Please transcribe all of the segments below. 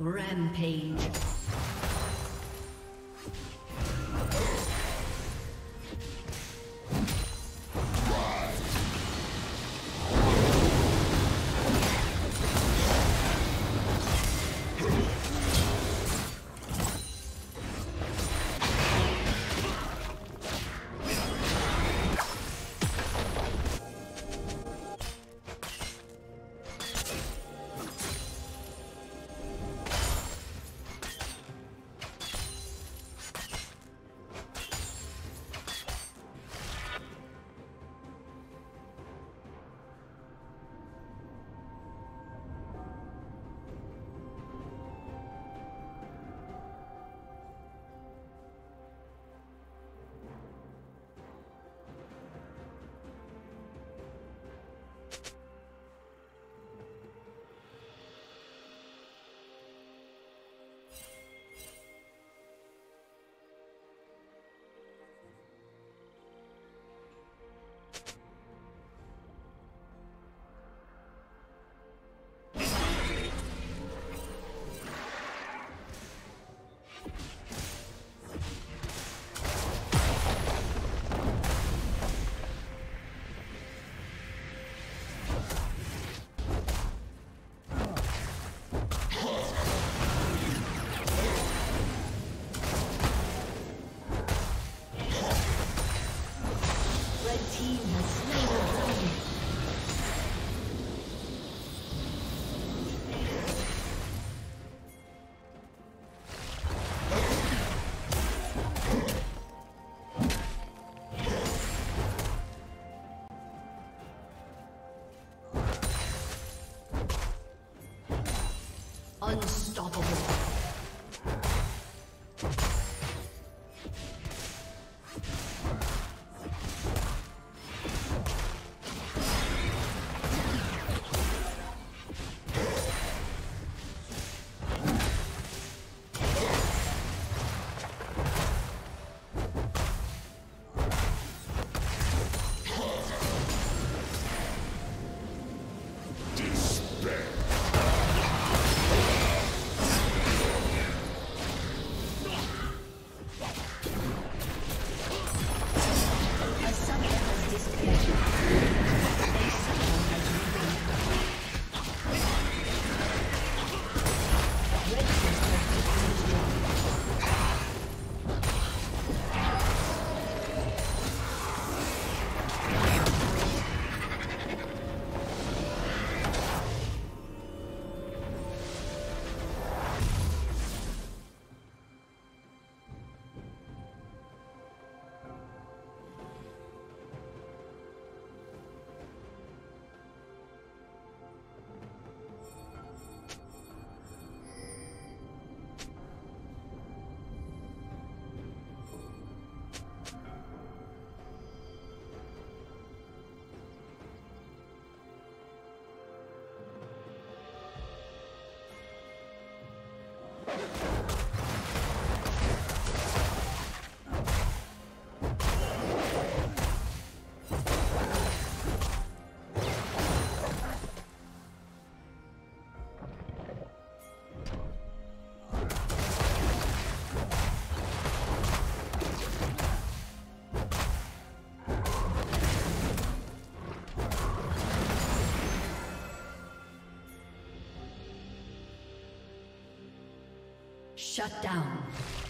Rampage. Shut down.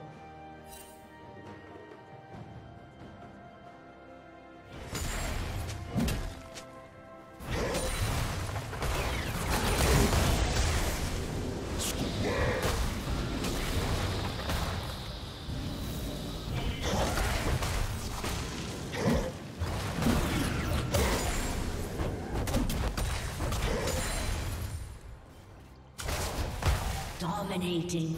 Dominating.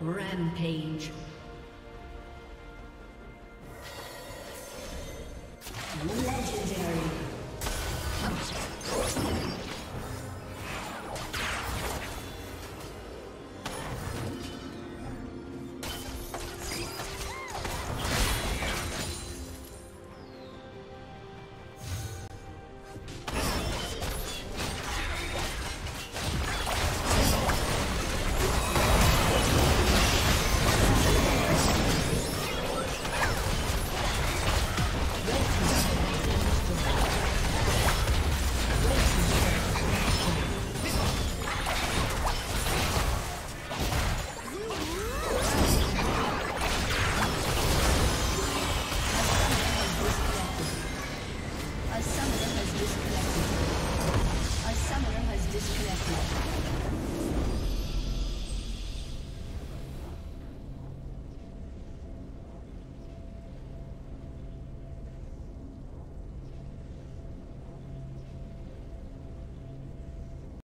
Rampage.